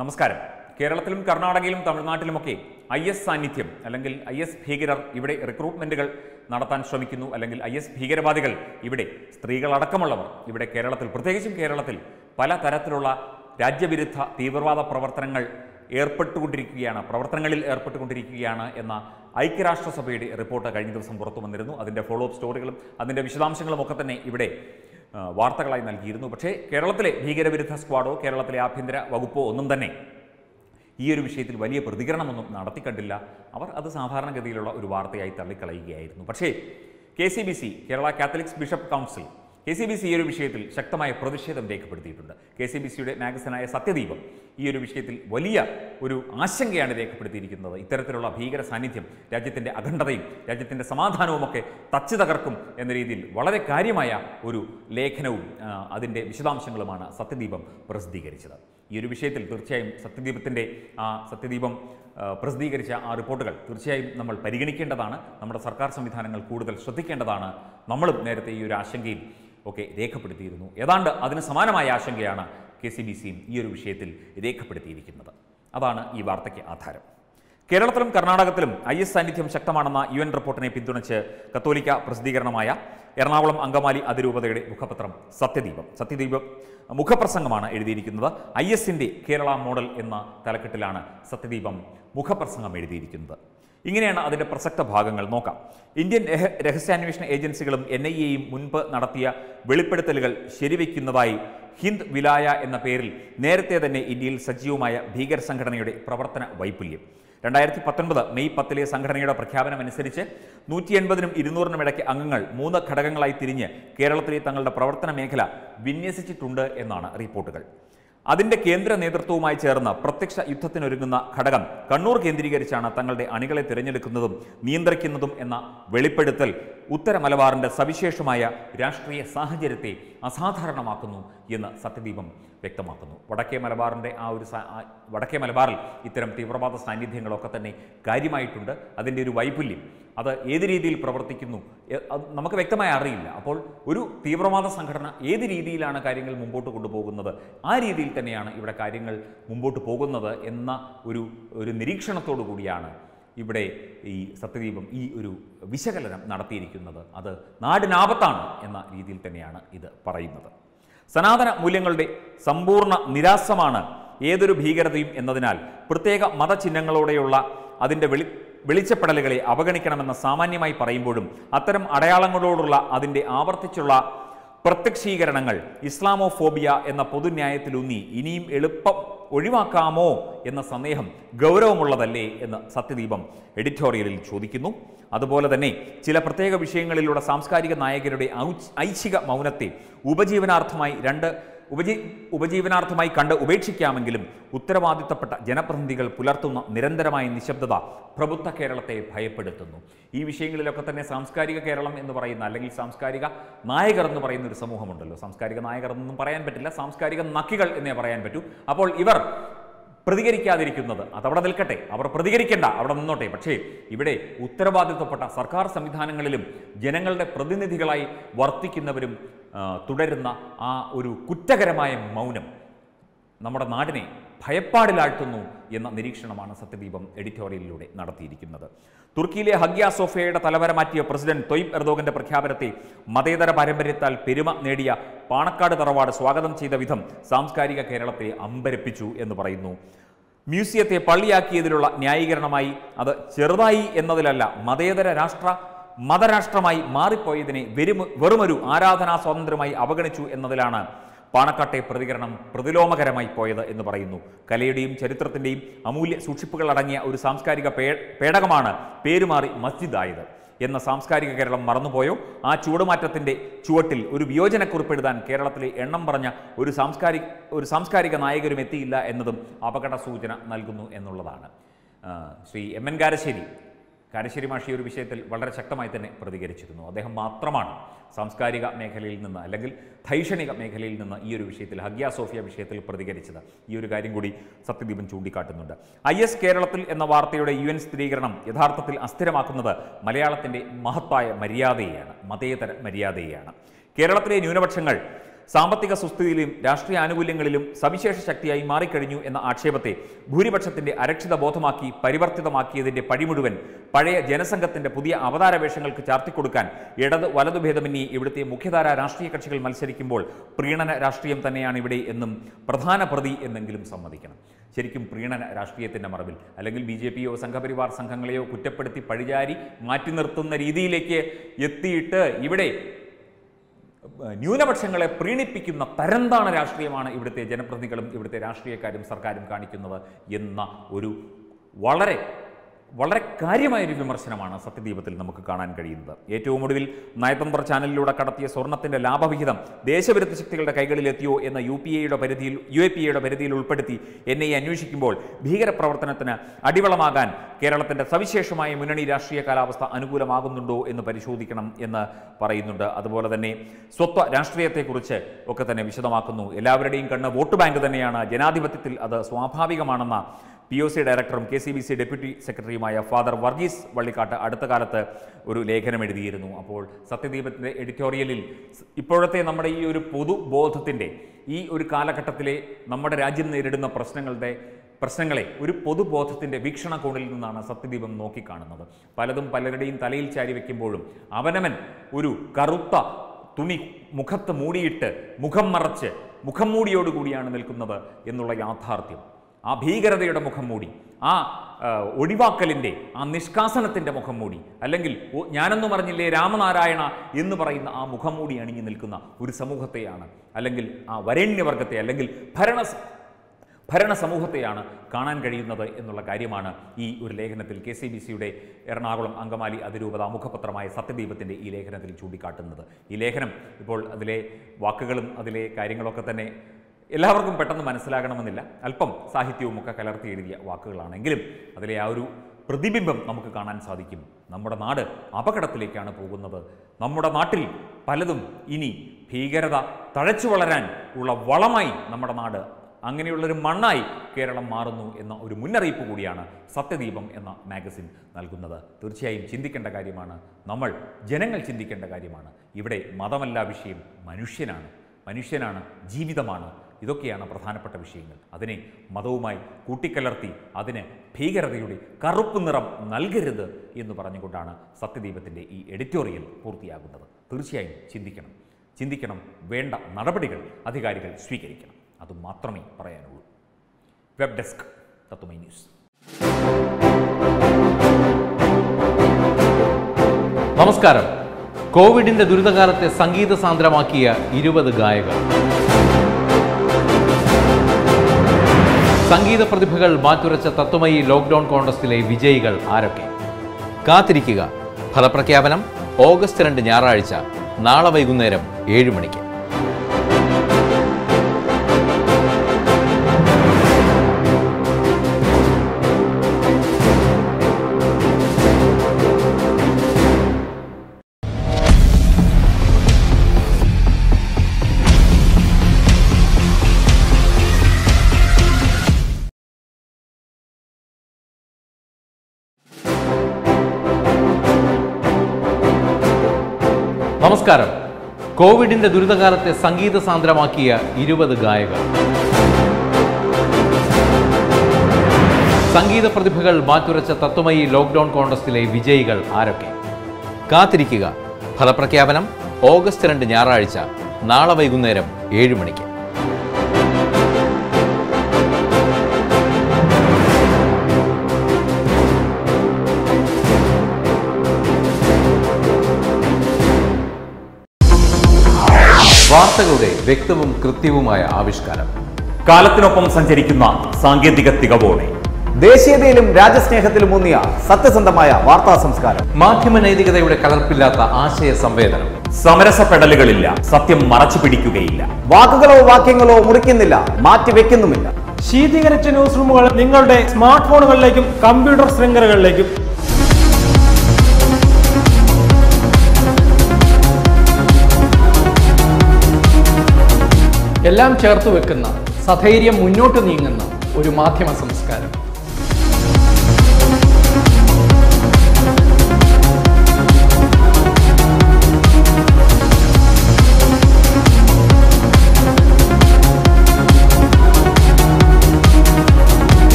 നമസ്കാരം. കേരളത്തിലും കർണാടകയിലും തമിഴ്നാട്ടിലുമൊക്കെ ഐ എസ് സാന്നിധ്യം അല്ലെങ്കിൽ ഐ എസ് ഭീകരർ ഇവിടെ റിക്രൂട്ട്മെന്റുകൾ നടത്താൻ ശ്രമിക്കുന്നു അല്ലെങ്കിൽ ഐ എസ് ഭീകരവാദികൾ ഇവിടെ സ്ത്രീകളടക്കമുള്ളവർ ഇവിടെ കേരളത്തിൽ പ്രത്യേകിച്ചും കേരളത്തിൽ പല തരത്തിലുള്ള രാജ്യവിരുദ്ധ തീവ്രവാദ പ്രവർത്തനങ്ങൾ ഏർപ്പെട്ടുകൊണ്ടിരിക്കുകയാണ് പ്രവർത്തനങ്ങളിൽ ഏർപ്പെട്ടുകൊണ്ടിരിക്കുകയാണ് എന്ന ഐക്യരാഷ്ട്രസഭയുടെ റിപ്പോർട്ട് കഴിഞ്ഞ ദിവസം പുറത്തു വന്നിരുന്നു. അതിന്റെ ഫോളോ അപ്പ് സ്റ്റോറികളും അതിന്റെ വിശദാംശങ്ങളും ഒക്കെ തന്നെ ഇവിടെ വാർത്തകളായി നൽകിയിരുന്നു. പക്ഷേ കേരളത്തിലെ ഭീകരവിരുദ്ധ സ്ക്വാഡോ കേരളത്തിലെ ആഭ്യന്തര വകുപ്പോ ഒന്നും തന്നെ ഈ ഒരു വിഷയത്തിൽ വലിയ പ്രതികരണമൊന്നും നടത്തിക്കണ്ടില്ല. അവർ അത് സാധാരണഗതിയിലുള്ള ഒരു വാർത്തയായി തള്ളിക്കളയുകയായിരുന്നു. പക്ഷേ K C B C Kerala Catholics bishop council K C B C ഈ ഒരു വിഷയത്തിൽ ശക്തമായ പ്രതിഷേധം രേഖപ്പെടുത്തിയിട്ടുണ്ട്. കെ സി ബി സിയുടെ മാഗസിനായ സത്യദീപം ഈ ഒരു വിഷയത്തിൽ വലിയ ഒരു ആശങ്കയാണ് രേഖപ്പെടുത്തിയിരിക്കുന്നത്. ഇത്തരത്തിലുള്ള ഭീകര സാന്നിധ്യം രാജ്യത്തിന്റെ അഖണ്ഡതയും രാജ്യത്തിന്റെ സമാധാനവുമൊക്കെ തച്ചു തകർക്കും എന്ന രീതിയിൽ വളരെ കാര്യമായ ഒരു ലേഖനവും അതിന്റെ വിശദാംശങ്ങളുമാണ് സത്യദീപം പ്രസിദ്ധീകരിച്ചത്. ഈ ഒരു വിഷയത്തിൽ തീർച്ചയായും സത്യദീപത്തിന്റെ ആ സത്യദീപം പ്രസിദ്ധീകരിച്ച ആ റിപ്പോർട്ടുകൾ തീർച്ചയായും നമ്മൾ പരിഗണിക്കേണ്ടതാണ്. നമ്മുടെ സർക്കാർ സംവിധാനങ്ങൾ കൂടുതൽ ശ്രദ്ധിക്കേണ്ടതാണ്. നമ്മളും നേരത്തെ ഈ ഒരു ആശങ്കയിൽ ഒക്കെ രേഖപ്പെടുത്തിയിരുന്നു. ഏതാണ്ട് അതിന് സമാനമായ ആശങ്കയാണ് കെ സി ബി സിയും ഈ ഒരു വിഷയത്തിൽ രേഖപ്പെടുത്തിയിരിക്കുന്നത്. അതാണ് ഈ വാർത്തയ്ക്ക് ആധാരം. കേരളത്തിലും കർണാടകത്തിലും ഐ എസ് സാന്നിധ്യം ശക്തമാണെന്ന യു എൻ റിപ്പോർട്ടിനെ പിന്തുണച്ച് കത്തോലിക്ക പ്രസിദ്ധീകരണമായ എറണാകുളം അങ്കമാലി അതിരൂപതയുടെ മുഖപത്രം സത്യദീപം. സത്യദീപം മുഖപ്രസംഗമാണ് എഴുതിയിരിക്കുന്നത്. ഐ എസിന്റെ കേരള മോഡൽ എന്ന തലക്കെട്ടിലാണ് സത്യദീപം മുഖപ്രസംഗം എഴുതിയിരിക്കുന്നത്. ഇങ്ങനെയാണ് അതിന്റെ പ്രസക്ത ഭാഗങ്ങൾ. നോക്കാം. ഇന്ത്യൻ രഹ- രഹസ്യാന്വേഷണ ഏജൻസികളും എൻ ഐ എയും മുൻപ് നടത്തിയ വെളിപ്പെടുത്തലുകൾ ശരിവെക്കുന്നതായി ഹിന്ദ് വിലായ എന്ന പേരിൽ നേരത്തെ തന്നെ ഇന്ത്യയിൽ സജീവമായ ഭീകര സംഘടനയുടെ പ്രവർത്തന വൈപുല്യം. രണ്ടായിരത്തി പത്തൊൻപത് മെയ് പത്തിലെ സംഘടനയുടെ പ്രഖ്യാപനം പ്രഖ്യാപനമനുസരിച്ച് നൂറ്റി എൺപതിനും ഇരുന്നൂറിനും ഇടയ്ക്ക് അംഗങ്ങൾ മൂന്ന് ഘടകങ്ങളായി തിരിഞ്ഞ് കേരളത്തിലെ തങ്ങളുടെ പ്രവർത്തന മേഖല വിന്യസിച്ചിട്ടുണ്ട് എന്നാണ് റിപ്പോർട്ടുകൾ. അതിന്റെ കേന്ദ്ര നേതൃത്വവുമായി ചേർന്ന് പ്രത്യക്ഷ യുദ്ധത്തിനൊരുങ്ങുന്ന ഘടകം കണ്ണൂർ കേന്ദ്രീകരിച്ചാണ് തങ്ങളുടെ അണികളെ തിരഞ്ഞെടുക്കുന്നതും നിയന്ത്രിക്കുന്നതും എന്ന വെളിപ്പെടുത്തൽ ഉത്തര മലബാറിന്റെ സവിശേഷമായ രാഷ്ട്രീയ സാഹചര്യത്തെ അസാധാരണമാക്കുന്നു എന്ന് സത്യദീപം വ്യക്തമാക്കുന്നു. വടക്കേ മലബാറിന്റെ ആ ഒരു വടക്കേ മലബാറിൽ ഇത്തരം തീവ്രവാദ സാന്നിധ്യങ്ങളൊക്കെ തന്നെ കാര്യമായിട്ടുണ്ട്. അതിന്റെ ഒരു വൈപുല്യം അത് ഏത് രീതിയിൽ പ്രവർത്തിക്കുന്നു നമുക്ക് വ്യക്തമായി അറിയില്ല. അപ്പോൾ ഒരു തീവ്രവാദ സംഘടന ഏത് രീതിയിലാണ് കാര്യങ്ങൾ മുമ്പോട്ട് കൊണ്ടുപോകുന്നത് ആ രീതിയിൽ തന്നെയാണ് ഇവിടെ കാര്യങ്ങൾ മുമ്പോട്ട് പോകുന്നത് എന്ന ഒരു ഒരു നിരീക്ഷണത്തോടു കൂടിയാണ് ഇവിടെ ഈ സത്യദീപം ഈ ഒരു വിശകലനം നടത്തിയിരിക്കുന്നത്. അത് നാടിനാപത്താണ് എന്ന രീതിയിൽ തന്നെയാണ് ഇത് പറയുന്നത്. സനാതന മൂല്യങ്ങളുടെ സമ്പൂർണ നിരാസമാണ് ഏതൊരു ഭീകരതയും എന്നതിനാൽ പ്രത്യേക മതചിഹ്നങ്ങളോടെയുള്ള അതിന്റെ വെളി വെളിച്ചപ്പെടലുകളെ അവഗണിക്കണമെന്ന് സാമാന്യമായി പറയുമ്പോഴും അത്തരം അടയാളങ്ങളോടുള്ള അതിന്റെ ആവർത്തിച്ചുള്ള പ്രത്യക്ഷീകരണങ്ങൾ ഇസ്ലാമോഫോബിയ എന്ന പൊതുന്യായത്തിലൂന്നി ഇനിയും എളുപ്പം ഒഴിവാക്കാമോ എന്ന സന്ദേഹം ഗൗരവമുള്ളതല്ലേ എന്ന് സത്യദീപം എഡിറ്റോറിയലിൽ ചോദിക്കുന്നു. അതുപോലെ തന്നെ ചില പ്രത്യേക വിഷയങ്ങളിലുള്ള സാംസ്കാരിക നായകരുടെ ഐച്ഛിക മൗനത്തെ ഉപജീവനാർത്ഥമായി രണ്ട് ഉപജീ ഉപജീവനാർത്ഥമായി കണ്ട് ഉപേക്ഷിക്കാമെങ്കിലും ഉത്തരവാദിത്തപ്പെട്ട ജനപ്രതിനിധികൾ പുലർത്തുന്ന നിരന്തരമായ നിശബ്ദത പ്രബുദ്ധ കേരളത്തെ ഭയപ്പെടുത്തുന്നു. ഈ വിഷയങ്ങളിലൊക്കെ തന്നെ സാംസ്കാരിക കേരളം എന്ന് പറയുന്ന അല്ലെങ്കിൽ സാംസ്കാരിക നായകർ എന്ന് പറയുന്ന ഒരു സമൂഹമുണ്ടല്ലോ. സാംസ്കാരിക നായകർ എന്നൊന്നും പറയാൻ പറ്റില്ല. സാംസ്കാരിക നക്കികൾ എന്നേ പറയാൻ പറ്റൂ. അപ്പോൾ ഇവർ പ്രതികരിക്കാതിരിക്കുന്നത് അതവിടെ നിൽക്കട്ടെ. അവർ പ്രതികരിക്കേണ്ട. അവിടെ നിന്നോട്ടെ. പക്ഷേ ഇവിടെ ഉത്തരവാദിത്വപ്പെട്ട സർക്കാർ സംവിധാനങ്ങളിലും ജനങ്ങളുടെ പ്രതിനിധികളായി വർത്തിക്കുന്നവരും തുടരുന്ന ആ ഒരു കുറ്റകരമായ മൗനം നമ്മുടെ നാടിനെ ഭയപ്പാടിലാഴ്ത്തുന്നു എന്ന നിരീക്ഷണമാണ് സത്യദീപം എഡിറ്റോറിയലിലൂടെ നടത്തിയിരിക്കുന്നത്. തുർക്കിയിലെ ഹഗ്യ സോഫയുടെ തലവര മാറ്റിയ പ്രസിഡന്റ് തൊയ്ബ് എർദോഗന്റെ പ്രഖ്യാപനത്തെ മതേതര പാരമ്പര്യത്താൽ പെരുമ നേടിയ പാണക്കാട് തറവാട് സ്വാഗതം ചെയ്ത വിധം സാംസ്കാരിക കേരളത്തെ അമ്പരപ്പിച്ചു എന്ന് പറയുന്നു. മ്യൂസിയത്തെ പള്ളിയാക്കിയതിലുള്ള ന്യായീകരണമായി അത് ചെറുതായി എന്നതിലല്ല മതേതര രാഷ്ട്ര മതരാഷ്ട്രമായി മാറിപ്പോയതിനെ വെറും വെറുമൊരു ആരാധനാ സ്വാതന്ത്ര്യമായി അവഗണിച്ചു എന്നതിലാണ് പാണക്കാട്ടെ പ്രതികരണം പ്രതിലോമകരമായി പോയത് എന്ന് പറയുന്നു. കലയുടെയും ചരിത്രത്തിന്റെയും അമൂല്യ സൂക്ഷിപ്പുകൾ അടങ്ങിയ ഒരു സാംസ്കാരിക പേ പേടകമാണ് പേരുമാറി മസ്ജിദ് ആയത് എന്ന സാംസ്കാരിക കേരളം മറന്നുപോയോ? ആ ചൂടുമാറ്റത്തിന്റെ ചുവട്ടിൽ ഒരു വിയോജനക്കുറിപ്പെഴുതാൻ കേരളത്തിലെ എണ്ണം പറഞ്ഞ ഒരു സാംസ്കാരിക ഒരു സാംസ്കാരിക നായകരും എത്തിയില്ല എന്നതും അപകട സൂചന നൽകുന്നു എന്നുള്ളതാണ്. ശ്രീ എം എൻ കാരശ്ശേരി കാരശ്ശേരി മാഷി ഒരു വിഷയത്തിൽ വളരെ ശക്തമായി തന്നെ പ്രതികരിച്ചിരുന്നു. അദ്ദേഹം മാത്രമാണ് സാംസ്കാരിക മേഖലയിൽ നിന്ന് അല്ലെങ്കിൽ ധൈഷണിക മേഖലയിൽ നിന്ന് ഈ ഒരു വിഷയത്തിൽ ഹഗ്യ സോഫിയ വിഷയത്തിൽ പ്രതികരിച്ചത്. ഈ ഒരു കാര്യം കൂടി സത്യദീപൻ ചൂണ്ടിക്കാട്ടുന്നുണ്ട്. ഐ എസ് കേരളത്തിൽ എന്ന വാർത്തയുടെ യു എൻ സ്ഥിരീകരണം യഥാർത്ഥത്തിൽ അസ്ഥിരമാക്കുന്നത് മലയാളത്തിന്റെ മഹത്തായ മര്യാദയെയാണ് മതേതര മര്യാദയെയാണ്. കേരളത്തിലെ ന്യൂനപക്ഷങ്ങൾ സാമ്പത്തിക സുസ്ഥിതിയിലും രാഷ്ട്രീയ ആനുകൂല്യങ്ങളിലും സവിശേഷ ശക്തിയായി മാറിക്കഴിഞ്ഞു എന്ന ആക്ഷേപത്തെ ഭൂരിപക്ഷത്തിന്റെ അരക്ഷിത ബോധമാക്കി പരിവർത്തിതമാക്കിയതിന്റെ പഴി മുഴുവൻ പഴയ ജനസംഘത്തിന്റെ പുതിയ അവതാരവേഷങ്ങൾക്ക് ചാർത്തിക്കൊടുക്കാൻ ഇടത് വലതു ഭേദമന്യേ ഇവിടുത്തെ മുഖ്യധാര രാഷ്ട്രീയ കക്ഷികൾ മത്സരിക്കുമ്പോൾ പ്രീണന രാഷ്ട്രീയം തന്നെയാണ് ഇവിടെ എന്നും പ്രധാന പ്രതി എന്നെങ്കിലും സമ്മതിക്കണം. ശരിക്കും പ്രീണന രാഷ്ട്രീയത്തിന്റെ മറവിൽ അല്ലെങ്കിൽ ബി ജെ പിയോ സംഘപരിവാർ സംഘങ്ങളെയോ കുറ്റപ്പെടുത്തി പഴിചാരി മാറ്റി നിർത്തുന്ന രീതിയിലേക്ക് എത്തിയിട്ട് ഇവിടെ ന്യൂനപക്ഷങ്ങളെ പ്രീണിപ്പിക്കുന്ന തരംതാണ രാഷ്ട്രീയമാണ് ഇവിടുത്തെ ജനപ്രതിനിധികളും ഇവിടുത്തെ രാഷ്ട്രീയക്കാരും സർക്കാരും കാണിക്കുന്നത് എന്ന ഒരു വളരെ വളരെ കാര്യമായൊരു വിമർശനമാണ് സത്യദീപത്തിൽ നമുക്ക് കാണാൻ കഴിയുന്നത്. ഏറ്റവും ഒടുവിൽ നയതന്ത്ര ചാനലിലൂടെ കടത്തിയ സ്വർണത്തിന്റെ ലാഭവിഹിതം ദേശവിരുദ്ധ ശക്തികളുടെ കൈകളിലെത്തിയോ എന്ന യു പി എയുടെ പരിധിയിൽ യു എ പി എയുടെ പരിധിയിൽ ഉൾപ്പെടുത്തി എൻ ഐ അന്വേഷിക്കുമ്പോൾ ഭീകരപ്രവർത്തനത്തിന് അടിവളമാകാൻ കേരളത്തിന്റെ സവിശേഷമായ മുന്നണി രാഷ്ട്രീയ കാലാവസ്ഥ അനുകൂലമാകുന്നുണ്ടോ എന്ന് പരിശോധിക്കണം എന്ന് പറയുന്നുണ്ട്. അതുപോലെ തന്നെ സ്വത്വ രാഷ്ട്രീയത്തെക്കുറിച്ച് ഒക്കെ തന്നെ വിശദമാക്കുന്നു. എല്ലാവരുടെയും കണ്ണ് വോട്ട് ബാങ്ക് തന്നെയാണ്. ജനാധിപത്യത്തിൽ അത് സ്വാഭാവികമാണെന്ന പി ഒ സി ഡയറക്ടറും K C B C deputy സെക്രട്ടറിയുമായ ഫാദർ വർഗീസ് വള്ളിക്കാട്ട് അടുത്ത കാലത്ത് ഒരു ലേഖനം എഴുതിയിരുന്നു. അപ്പോൾ സത്യദീപത്തിന്റെ എഡിറ്റോറിയലിൽ ഇപ്പോഴത്തെ നമ്മുടെ ഈ ഒരു പൊതുബോധത്തിന്റെ ഈ ഒരു കാലഘട്ടത്തിലെ നമ്മുടെ രാജ്യം നേരിടുന്ന പ്രശ്നങ്ങളുടെ പ്രശ്നങ്ങളെ ഒരു പൊതുബോധത്തിന്റെ വീക്ഷണകോണിൽ നിന്നാണ് സത്യദീപം നോക്കിക്കാണുന്നത്. പലതും പലരുടെയും തലയിൽ ചാരി വയ്ക്കുമ്പോഴും അവനവൻ ഒരു കറുത്ത തുണി മുഖത്ത് മൂടിയിട്ട് മുഖം മറച്ച് മുഖം മൂടിയോടുകൂടിയാണ് നിൽക്കുന്നത് എന്നുള്ള യാഥാർത്ഥ്യം. ആ ഭീകരതയുടെ മുഖം മൂടി ആ ഒഴിവാക്കലിന്റെ ആ നിഷ്കാസനത്തിന്റെ മുഖം മൂടി അല്ലെങ്കിൽ ഞാനെന്ന് പറഞ്ഞില്ലേ രാമനാരായണ എന്ന് പറയുന്ന ആ മുഖം മൂടി അണിഞ്ഞു നിൽക്കുന്ന ഒരു സമൂഹത്തെയാണ് അല്ലെങ്കിൽ ആ വരേണ്യവർഗത്തെ അല്ലെങ്കിൽ ഭരണ ഭരണ സമൂഹത്തെയാണ് കാണാൻ കഴിയുന്നത് എന്നുള്ള കാര്യമാണ് ഈ ഒരു ലേഖനത്തിൽ കെ സി ബി സിയുടെ എറണാകുളം അങ്കമാലി അതിരൂപത മുഖപത്രമായ സത്യദീപത്തിന്റെ ഈ ലേഖനത്തിൽ ചൂണ്ടിക്കാട്ടുന്നത്. ഈ ലേഖനം ഇപ്പോൾ അതിലെ വാക്കുകളും അതിലെ കാര്യങ്ങളൊക്കെ തന്നെ എല്ലാവർക്കും പെട്ടെന്ന് മനസ്സിലാകണമെന്നില്ല. അല്പം സാഹിത്യവും ഒക്കെ കലർത്തി എഴുതിയ വാക്കുകളാണെങ്കിലും അതിലെ ആ ഒരു പ്രതിബിംബം നമുക്ക് കാണാൻ സാധിക്കും. നമ്മുടെ നാട് അപകടത്തിലേക്കാണ് പോകുന്നത്. നമ്മുടെ നാട്ടിൽ പലതും ഇനി ഭീകരത തഴച്ചു വളരാൻ ഉള്ള വളമായി നമ്മുടെ നാട് അങ്ങനെയുള്ളൊരു മണ്ണായി കേരളം മാറുന്നു എന്ന ഒരു മുന്നറിയിപ്പ് കൂടിയാണ് സത്യദീപം എന്ന മാഗസിൻ നൽകുന്നത്. തീർച്ചയായും ചിന്തിക്കേണ്ട കാര്യമാണ്. നമ്മൾ ജനങ്ങൾ ചിന്തിക്കേണ്ട കാര്യമാണ്. ഇവിടെ മതമല്ല വിഷയം മനുഷ്യനാണ്. മനുഷ്യനാണ് ജീവിതമാണ്. ഇതൊക്കെയാണ് പ്രധാനപ്പെട്ട വിഷയങ്ങൾ. അതിനെ മതവുമായി കൂട്ടിക്കലർത്തി അതിന് ഭീകരതയുടെ കറുപ്പ് നിറം നൽകരുത് എന്ന് പറഞ്ഞുകൊണ്ടാണ് സത്യദീപത്തിന്റെ ഈ എഡിറ്റോറിയൽ പൂർത്തിയാകുന്നത്. തീർച്ചയായും ചിന്തിക്കണം. ചിന്തിക്കണം വേണ്ട നടപടികൾ അധികാരികൾ സ്വീകരിക്കണം. അതുമാത്രമേ പറയാനുള്ളൂ. Web desk Tatwamayi news. നമസ്കാരം. കോവിഡിന്റെ ദുരിതകാലത്തെ സംഗീത സാന്ദ്രമാക്കിയ ഇരുപത് ഗായകർ. സംഗീത പ്രതിഭകൾ മാറ്റുരച്ച തത്വമയി ലോക്ക്ഡൌൺ കോൺടസ്റ്റിലെ വിജയികൾ ആരൊക്കെ? കാത്തിരിക്കുക. ഫലപ്രഖ്യാപനം ഓഗസ്റ്റ് രണ്ട് ഞായറാഴ്ച. നാളെ വൈകുന്നേരം ഏഴ് മണിക്ക്. നമസ്കാരം. കോവിഡിന്റെ ദുരിതകാലത്തെ സംഗീത സാന്ദ്രമാക്കിയ ഇരുപത് ഗായകർ. സംഗീത പ്രതിഭകൾ മാറ്റുരച്ച തത്വമയി ലോക്ക്ഡൌൺ കോൺടസ്റ്റിലെ വിജയികൾ ആരൊക്കെ? കാത്തിരിക്കുക. ഫലപ്രഖ്യാപനം ഓഗസ്റ്റ് രണ്ട് ഞായറാഴ്ച നാളെ വൈകുന്നേരം ഏഴ് മണിക്ക്. വാർത്തകളുടെ വ്യക്തവും കൃത്യവുമായ ആവിഷ്കാരം. കാലത്തിനൊപ്പം സഞ്ചരിക്കുന്ന സാങ്കേതിക തികവോടെ. ദേശീയതയിലും രാജ്യസ്നേഹത്തിലും ഊന്നിയ സത്യസന്ധമായ വാർത്താ സംസ്കാരം. മാധ്യമ നൈതികതയുടെ കലർപ്പില്ലാത്ത ആശയ സംവേദനം. സമരസപ്പെടലുകളില്ല സത്യം മറച്ചു പിടിക്കുകയില്ല. വാക്കുകളോ വാക്യങ്ങളോ മുറിക്കുന്നില്ല മാറ്റിവെക്കുന്നുമില്ല ശീതീകരിച്ച ന്യൂസ് റൂമുകൾ നിങ്ങളുടെ സ്മാർട്ട് ഫോണുകളിലേക്കും കമ്പ്യൂട്ടർ ശൃംഖലകളിലേക്കും എല്ലാം ചേർത്ത് വെക്കുന്ന സധൈര്യം മുന്നോട്ട് നീങ്ങുന്ന ഒരു മാധ്യമ സംസ്കാരം.